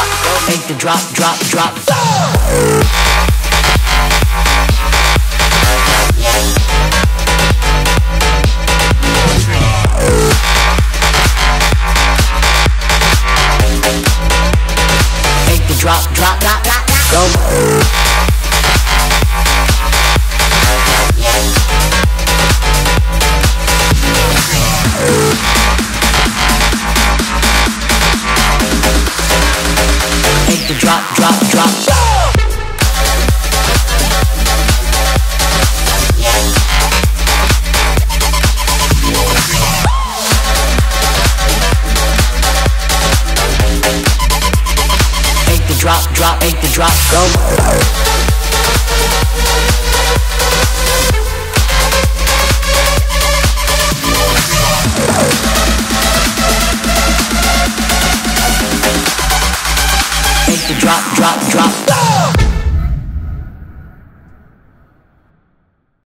drop, go. Make the drop, drop, drop. Make the drop, drop, drop, drop, drop. Go. The drop, drop, drop. The drop, drop, make the drop, go. Drop, drop, drop.